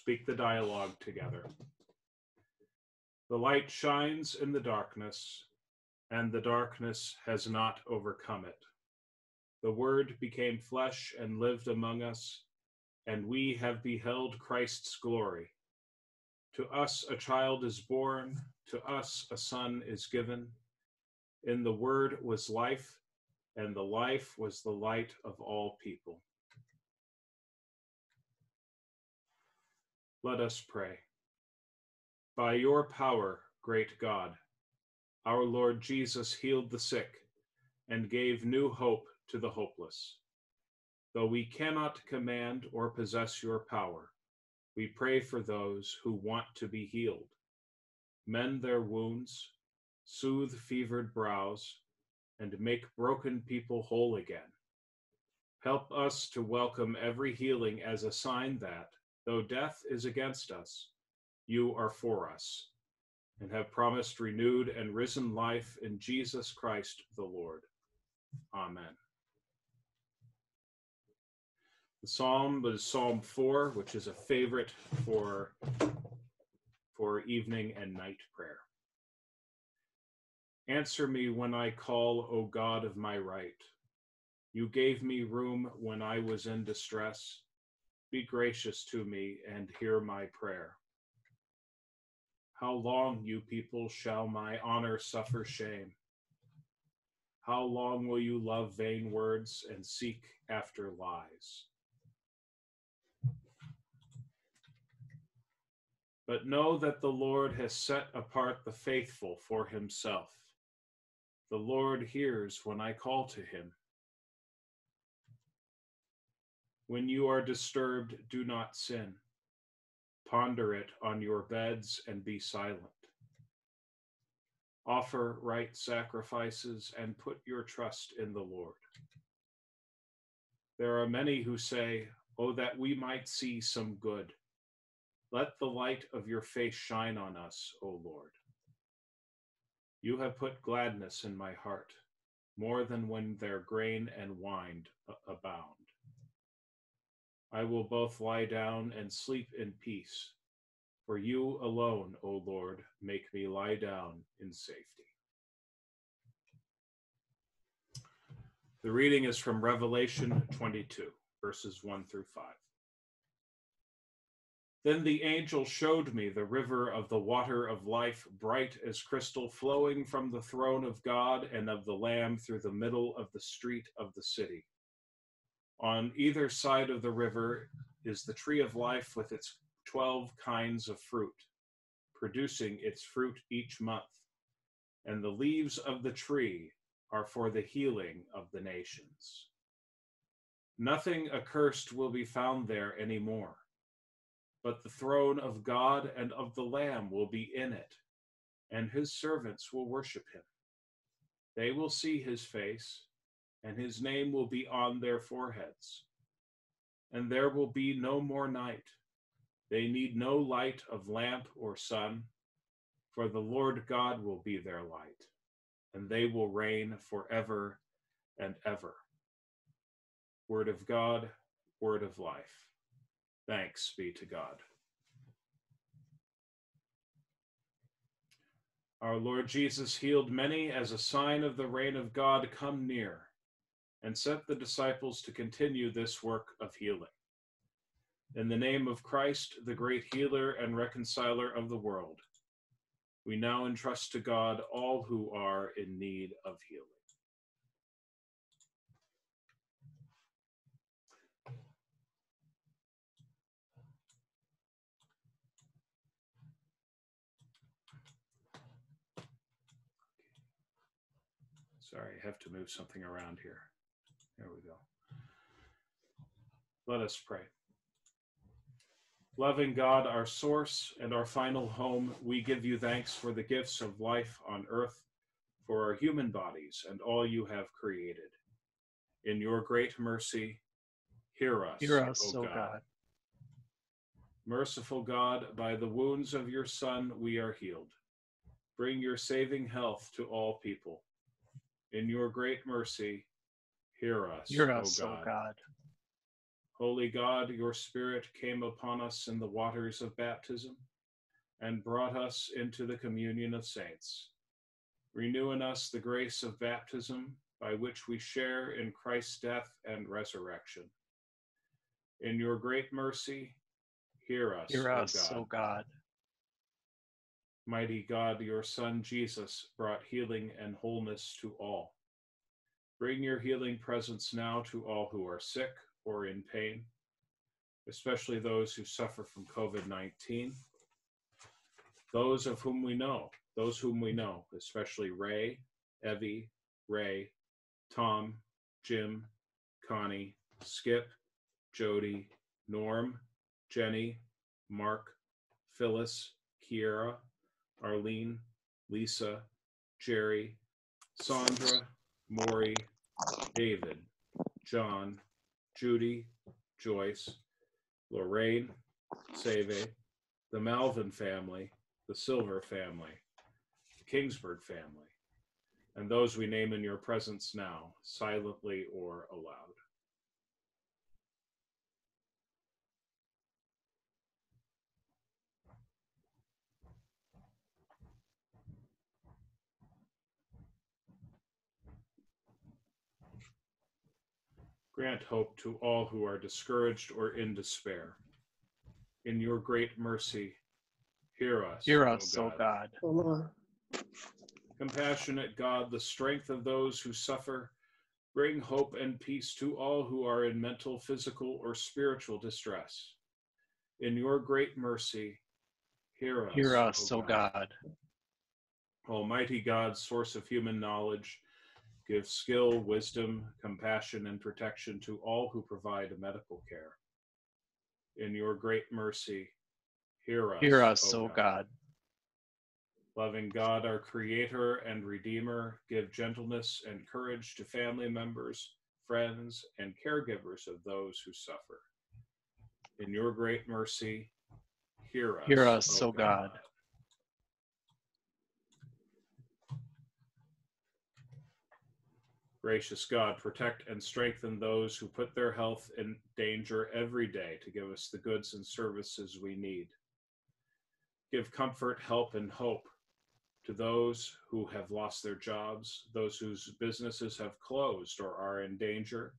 speak the dialogue together. The light shines in the darkness, and the darkness has not overcome it. The Word became flesh and lived among us, and we have beheld Christ's glory. To us a child is born, to us a son is given. In the Word was life, and the life was the light of all people. Let us pray. By your power, great God, our Lord Jesus healed the sick and gave new hope to the hopeless. Though we cannot command or possess your power, we pray for those who want to be healed. Mend their wounds, soothe fevered brows, and make broken people whole again. Help us to welcome every healing as a sign that, though death is against us, you are for us, and have promised renewed and risen life in Jesus Christ the Lord. Amen. The psalm was Psalm 4, which is a favorite for, for evening and night prayer. Answer me when I call, O God of my right. You gave me room when I was in distress. Be gracious to me and hear my prayer. How long, you people, shall my honor suffer shame? How long will you love vain words and seek after lies? But know that the Lord has set apart the faithful for himself. The Lord hears when I call to him. When you are disturbed, do not sin. Ponder it on your beds and be silent. Offer right sacrifices and put your trust in the Lord. There are many who say, Oh, that we might see some good. Let the light of your face shine on us, O Lord. You have put gladness in my heart, more than when their grain and wine abound. I will both lie down and sleep in peace. For you alone, O Lord, make me lie down in safety. The reading is from Revelation 22, verses 1 through 5. Then the angel showed me the river of the water of life, bright as crystal, flowing from the throne of God and of the Lamb through the middle of the street of the city. On either side of the river is the tree of life with its 12 kinds of fruit, producing its fruit each month. And the leaves of the tree are for the healing of the nations. Nothing accursed will be found there anymore but the throne of God and of the Lamb will be in it, and his servants will worship him. They will see his face, and his name will be on their foreheads. And there will be no more night. They need no light of lamp or sun, for the Lord God will be their light, and they will reign forever and ever. Word of God, word of life. Thanks be to God. Our Lord Jesus healed many as a sign of the reign of God come near and sent the disciples to continue this work of healing. In the name of Christ, the great healer and reconciler of the world, we now entrust to God all who are in need of healing. Sorry, I have to move something around here. There we go. Let us pray. Loving God, our source and our final home, we give you thanks for the gifts of life on earth, for our human bodies and all you have created. In your great mercy, hear us, hear us, O God. God. Merciful God, by the wounds of your Son we are healed. Bring your saving health to all people in your great mercy, hear us, hear us, O God. O God. Holy God, your Spirit came upon us in the waters of baptism and brought us into the communion of saints. Renew in us the grace of baptism by which we share in Christ's death and resurrection. In your great mercy, hear us, Hear O God. O God. Mighty God, your Son Jesus brought healing and wholeness to all. Bring your healing presence now to all who are sick or in pain, especially those who suffer from COVID 19. Those of whom we know, those whom we know, especially Ray, Evie, Ray, Tom, Jim, Connie, Skip, Jody, Norm, Jenny, Mark, Phyllis, Kiera, Arlene, Lisa, Jerry, Sandra, Maury, David, John, Judy, Joyce, Lorraine, Save, the Malvin family, the Silver family, the Kingsburg family, and those we name in your presence now, silently or aloud. Grant hope to all who are discouraged or in despair. In your great mercy, hear us. Hear us, O God. God. O Lord. Compassionate God, the strength of those who suffer, bring hope and peace to all who are in mental, physical, or spiritual distress. In your great mercy, hear us. Hear us, O God. Almighty God, source of human knowledge, give skill, wisdom, compassion, and protection to all who provide medical care. In your great mercy, hear us. Hear us, O God. Loving God, our Creator and Redeemer, give gentleness and courage to family members, friends, and caregivers of those who suffer. In your great mercy, hear us. Hear us, O God. Gracious God, protect and strengthen those who put their health in danger every day to give us the goods and services we need. Give comfort, help, and hope to those who have lost their jobs, those whose businesses have closed or are in danger,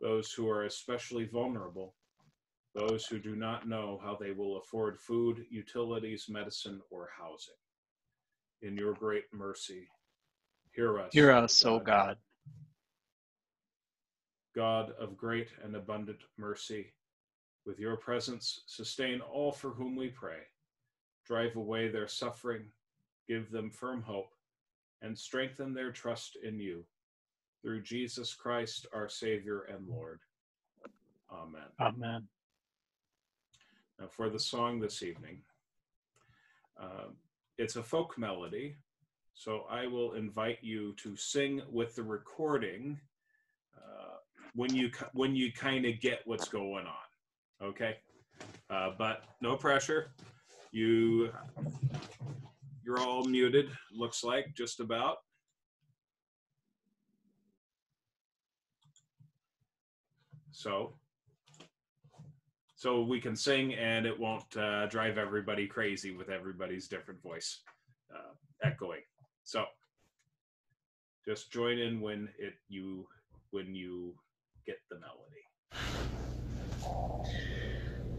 those who are especially vulnerable, those who do not know how they will afford food, utilities, medicine, or housing. In your great mercy, hear us. Hear us, O God. God of great and abundant mercy, with your presence, sustain all for whom we pray. Drive away their suffering, give them firm hope, and strengthen their trust in you. Through Jesus Christ, our Savior and Lord. Amen. Amen. Now, for the song this evening, uh, it's a folk melody, so I will invite you to sing with the recording when you when you kind of get what's going on. Okay, uh, but no pressure. You you're all muted. Looks like just about. So so we can sing and it won't uh, drive everybody crazy with everybody's different voice uh, echoing. So just join in when it you when you get the melody.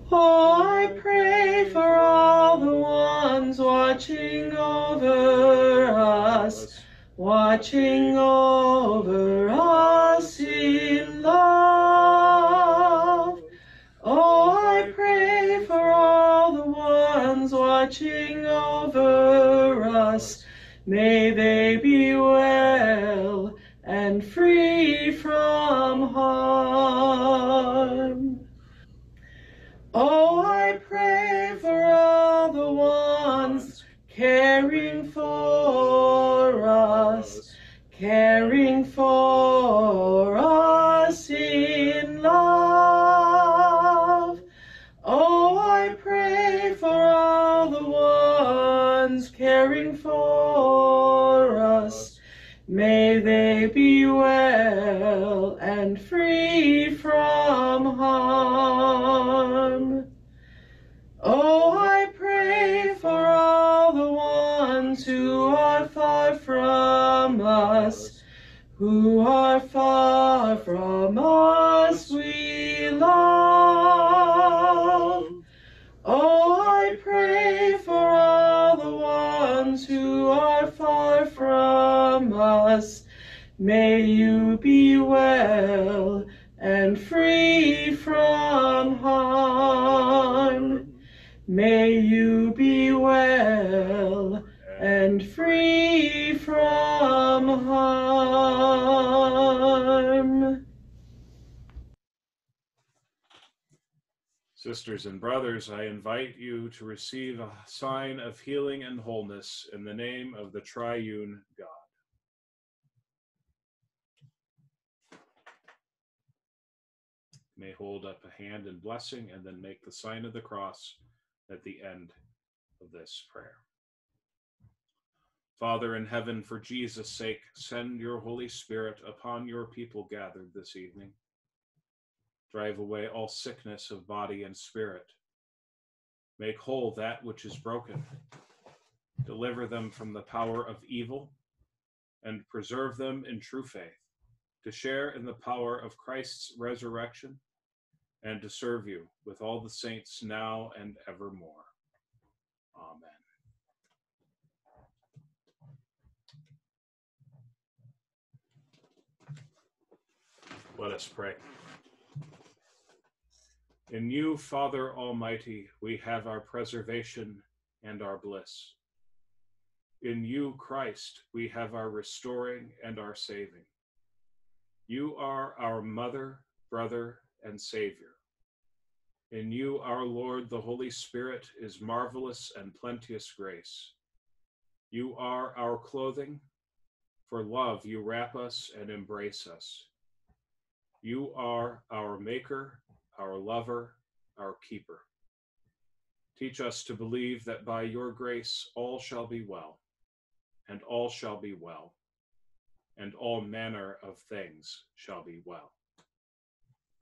Oh, I pray for all the ones watching over us, watching over us in love. Oh, I pray for all the ones watching over us. May they Oh, I pray for all the ones who are far from us, who are far from us we love. Oh, I pray for all the ones who are far from us. May you be well and free from May you be well and free from harm. Sisters and brothers, I invite you to receive a sign of healing and wholeness in the name of the triune God. May hold up a hand in blessing and then make the sign of the cross at the end of this prayer. Father in heaven, for Jesus' sake, send your Holy Spirit upon your people gathered this evening. Drive away all sickness of body and spirit. Make whole that which is broken. Deliver them from the power of evil and preserve them in true faith, to share in the power of Christ's resurrection and to serve you with all the saints now and evermore. Amen. Let us pray. In you, Father Almighty, we have our preservation and our bliss. In you, Christ, we have our restoring and our saving. You are our mother, brother, and Savior. In you, our Lord, the Holy Spirit, is marvelous and plenteous grace. You are our clothing. For love, you wrap us and embrace us. You are our Maker, our lover, our keeper. Teach us to believe that by your grace all shall be well, and all shall be well, and all manner of things shall be well.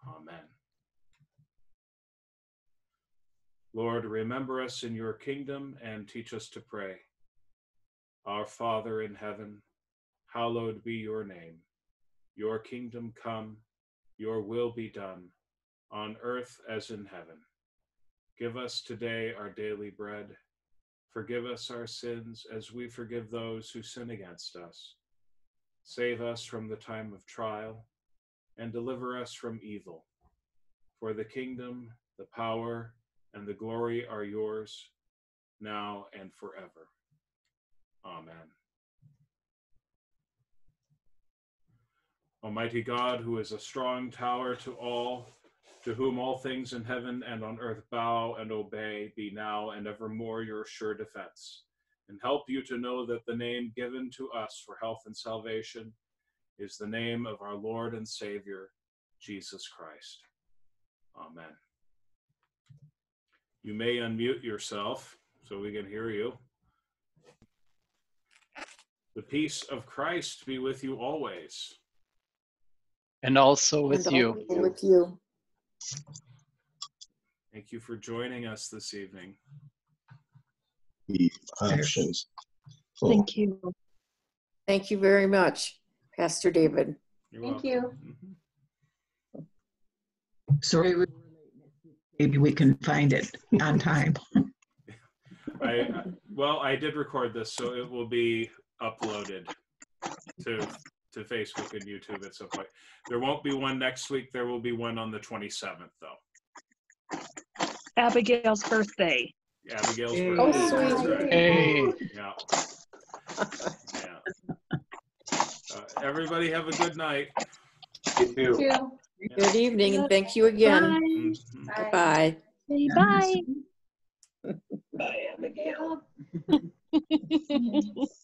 Amen. Lord, remember us in your kingdom and teach us to pray. Our Father in heaven, hallowed be your name. Your kingdom come, your will be done, on earth as in heaven. Give us today our daily bread. Forgive us our sins as we forgive those who sin against us. Save us from the time of trial and deliver us from evil. For the kingdom, the power, and the glory are yours, now and forever. Amen. Almighty God, who is a strong tower to all, to whom all things in heaven and on earth bow and obey, be now and evermore your sure defense, and help you to know that the name given to us for health and salvation is the name of our Lord and Savior, Jesus Christ. Amen. You may unmute yourself so we can hear you. The peace of Christ be with you always. And also with And you. With you. Thank you for joining us this evening. the options. Thank you. Thank you very much, Pastor David. You're Thank welcome. you. Mhm. Sorry, we maybe we can find it on time. I, I- well, I did record this, so it will be uploaded to to Facebook and YouTube at some point. There won't be one next week. There will be one on the 27th, though. Abigail's birthday. Abigail's birthday. Oh, sweet. right. Hey, Yeah. Yeah. Uh, everybody have a good night. Thank you. Good evening and thank you again. Mhm. Bye. Bye. Bye. Bye. Bye, Abigail. Bye.